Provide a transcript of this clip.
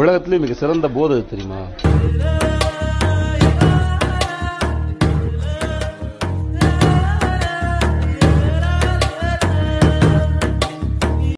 உலகத்திலே மிக சிறந்த போதை தெரியுமா?